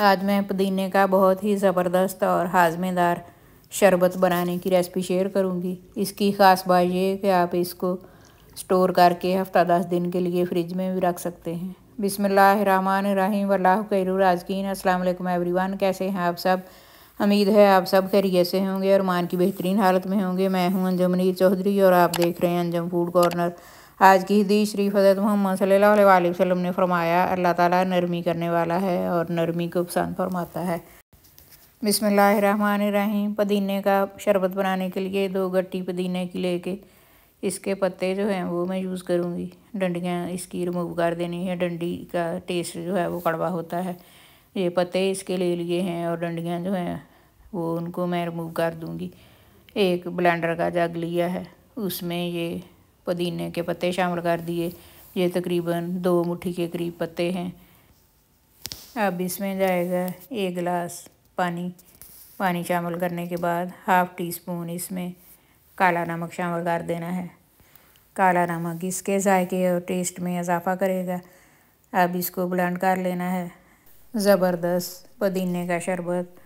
आज मैं पुदीने का बहुत ही ज़बरदस्त और हाजमेदार शरबत बनाने की रेसिपी शेयर करूँगी। इसकी ख़ास बात यह है कि आप इसको स्टोर करके हफ़्ता दस दिन के लिए फ्रिज में भी रख सकते हैं। बिसमीम वल्लाह खैराजकीन अस्सलाम वालेकुम एवरीवन। कैसे हैं आप सब? उम्मीद है आप सब खैरियत से होंगे। और मान की बेहतरीन हालत में होंगे। मैं हूँ अंजम नीर चौधरी और आप देख रहे हैं अंजम फ़ूड कॉर्नर। आज की हदीस शरीफ हज़रत मोहम्मद सल्लल्लाहु अलैहि ने फरमाया, अल्लाह ताला नरमी करने वाला है और नरमी को पसंद फरमाता है। बिसमीम पुदीने का शरबत बनाने के लिए दो गट्टी पुदीने की लेके इसके पत्ते जो हैं वो मैं यूज़ करूँगी। डंडियाँ इसकी रिमूव कर देनी है। डंडी का टेस्ट जो है वो कड़वा होता है। ये पत्ते इसके ले लिए हैं और डंडियाँ जो हैं वो उनको मैं रिमूव कर दूँगी। एक ब्लेंडर का जग लिया है। उसमें ये पुदीने के पत्ते शामिल कर दिए। ये तकरीबन दो मुट्ठी के करीब पत्ते हैं। अब इसमें जाएगा एक गिलास पानी। पानी शामिल करने के बाद हाफ़ टी स्पून इसमें काला नमक शामिल कर देना है। काला नमक इसके जायके और टेस्ट में इजाफ़ा करेगा। अब इसको ब्लेंड कर लेना है। ज़बरदस्त पुदीने का शरबत।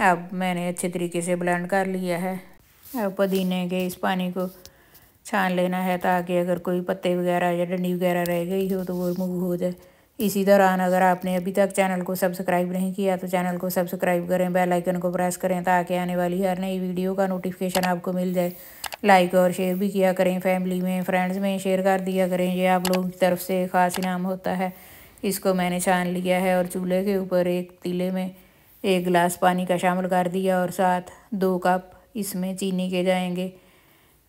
अब मैंने अच्छे तरीके से ब्लेंड कर लिया है। अब पुदीने के इस पानी को छान लेना है ताकि अगर कोई पत्ते वगैरह या डंडी वगैरह रह गई हो तो वो रिमूव हो जाए। इसी दौरान अगर आपने अभी तक चैनल को सब्सक्राइब नहीं किया तो चैनल को सब्सक्राइब करें बेल आइकन को प्रेस करें ताकि आने वाली हर नई वीडियो का नोटिफिकेशन आपको मिल जाए। लाइक और शेयर भी किया करें फैमिली में फ्रेंड्स में शेयर कर दिया करें, ये आप लोगों की तरफ़ से ख़ास इनाम होता है। इसको मैंने छान लिया है और चूल्हे के ऊपर एक तीले में एक गिलास पानी का शामिल कर दिया और साथ दो कप इसमें चीनी के जाएँगे।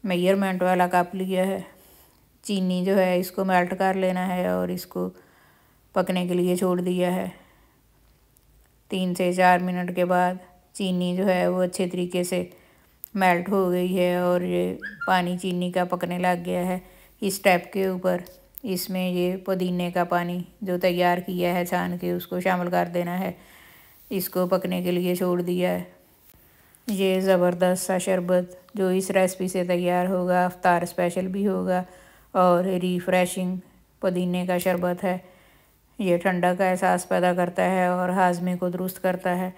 मेयरमेंट वाला कप लिया है। चीनी जो है, इसको मेल्ट कर लेना है और इसको पकने के लिए छोड़ दिया है। तीन से चार मिनट के बाद चीनी जो है, वो अच्छे तरीके से मेल्ट हो गई है और ये पानी चीनी का पकने लग गया है। इस स्टेप के ऊपर इसमें ये पुदीने का पानी जो तैयार किया है छान के, उसको शामिल कर देना है। इसको पकने के लिए छोड़ दिया है। ये ज़बरदस्त सा शरबत जो इस रेसिपी से तैयार होगा, अफ्तार स्पेशल भी होगा और रिफ़्रेशिंग पुदीने का शरबत है। ये ठंडा का एहसास पैदा करता है और हाजमे को दुरुस्त करता है।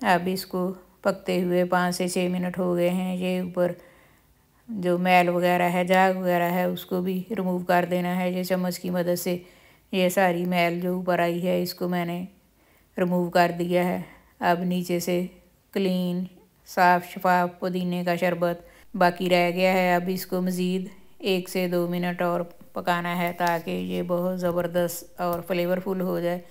अब इसको पकते हुए पाँच से छः मिनट हो गए हैं। ये ऊपर जो मैल वगैरह है, जाग वगैरह है, उसको भी रिमूव कर देना है। ये चम्मच की मदद से ये सारी मैल जो ऊपर आई है, इसको मैंने रिमूव कर दिया है। अब नीचे से क्लीन साफ़ शफाफ, पुदीने का शरबत, बाकी रह गया है अब इसको मज़ीद। एक से दो मिनट और पकाना है ताकि ये बहुत ज़बरदस्त और फ्लेवरफुल हो जाए।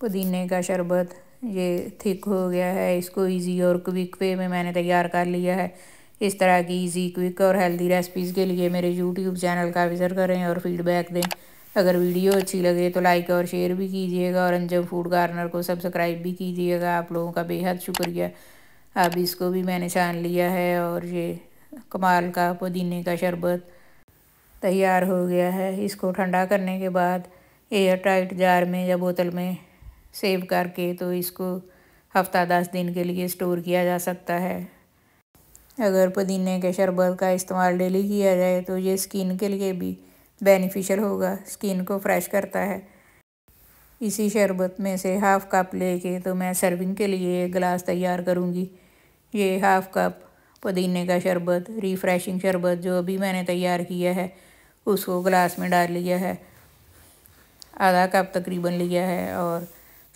पुदीने का शरबत, ये थिक हो गया है। इसको इजी और क्विक वे में मैंने तैयार कर लिया है। इस तरह की इजी क्विक और हेल्दी रेसिपीज़ के लिए मेरे यूट्यूब चैनल का विज़िट करें और फीडबैक दें। अगर वीडियो अच्छी लगे तो लाइक और शेयर भी कीजिएगा और अंजम फ़ूड गार्नर को सब्सक्राइब भी कीजिएगा। आप लोगों का बेहद शुक्रिया। अब इसको भी मैंने छान लिया है और ये कमाल का पुदीने का शरबत तैयार हो गया है। इसको ठंडा करने के बाद एयर टाइट जार में या बोतल में सेव करके तो इसको हफ़्ता दस दिन के लिए स्टोर किया जा सकता है। अगर पुदीने के शरबत का इस्तेमाल डेली किया जाए तो ये स्किन के लिए भी बेनिफिशियल होगा। स्किन को फ्रेश करता है। इसी शरबत में से हाफ़ कप लेके तो मैं सर्विंग के लिए गिलास तैयार करूँगी। ये हाफ़ कप पुदीने का शरबत रिफ़्रेशिंग शरबत जो अभी मैंने तैयार किया है, उसको गिलास में डाल लिया है। आधा कप तकरीबन लिया है और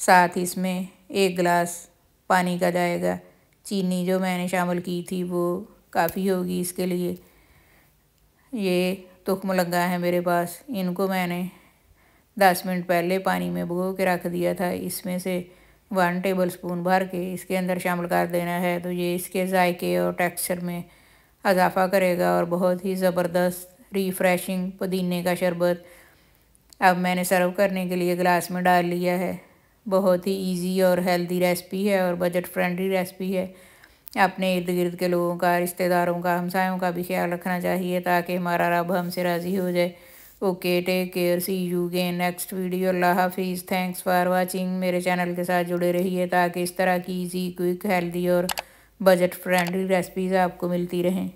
साथ इसमें एक गिलास पानी का जाएगा। चीनी जो मैंने शामिल की थी वो काफ़ी होगी इसके लिए। ये तुख्म लगा है मेरे पास। इनको मैंने दस मिनट पहले पानी में भगो के रख दिया था। इसमें से वन टेबल स्पून भर के इसके अंदर शामिल कर देना है। तो ये इसके जायके और टेक्सचर में इजाफ़ा करेगा और बहुत ही ज़बरदस्त रिफ़्रेशिंग पुदीने का शरबत अब मैंने सर्व करने के लिए गिलास में डाल लिया है। बहुत ही इजी और हेल्दी रेसिपी है और बजट फ्रेंडली रेसिपी है। अपने इर्द गिर्द के लोगों का, रिश्तेदारों का हमसायों का भी ख्याल रखना चाहिए ताकि हमारा रब हमसे राज़ी हो जाए। Okay take care see you gay next video अल्लाह हाफिज़ थैंक्स फॉर वाचिंग मेरे चैनल के साथ जुड़े रहिए ताकि इस तरह की इजी क्विक हेल्दी और बजट फ्रेंडली रेसिपीज़ आपको मिलती रहें।